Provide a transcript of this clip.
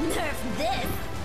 Nerf this!